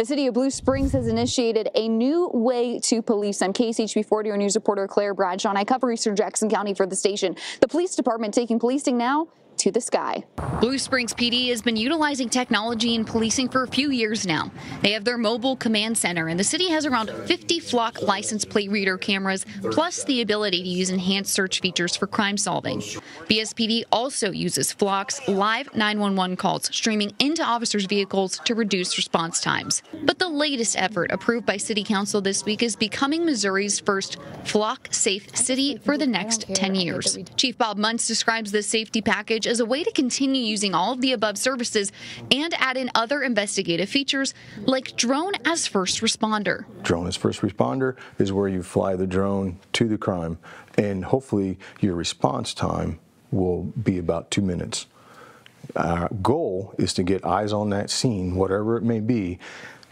The city of Blue Springs has initiated a new way to police. I'm KSHB 40 News reporter Claire Bradshaw, I cover Eastern Jackson County for the station. The police department taking policing now to the sky. Blue Springs PD has been utilizing technology in policing for a few years now. They have their mobile command center, and the city has around 50 flock license plate reader cameras, plus the ability to use enhanced search features for crime solving. BSPD also uses Flock's live 911 calls streaming into officers' vehicles to reduce response times. But the latest effort approved by City Council this week is becoming Missouri's first flock safe city for the next 10 years. Chief Bob Muenks describes this safety package as a way to continue using all of the above services and add in other investigative features like drone as first responder. Drone as first responder is where you fly the drone to the crime, and hopefully your response time will be about two minutes. Our goal is to get eyes on that scene, whatever it may be,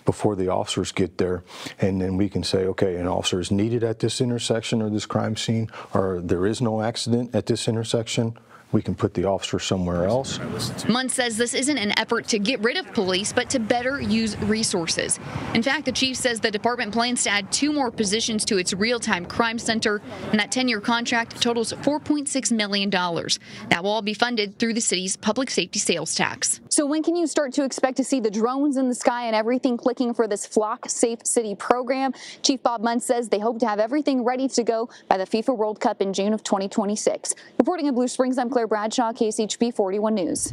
before the officers get there, and then we can say, okay, an officer is needed at this intersection or this crime scene, or there is no accident at this intersection we can put the officer somewhere else. Muenks says this isn't an effort to get rid of police, but to better use resources. In fact, the chief says the department plans to add two more positions to its real-time crime center, and that 10-year contract totals $4.6 million. That will all be funded through the city's public safety sales tax. So when can you start to expect to see the drones in the sky and everything clicking for this Flock Safe City program? Chief Bob Muenks says they hope to have everything ready to go by the FIFA World Cup in June of 2026. Reporting in Blue Springs, I'm Claire Bradshaw, KSHB 41 News.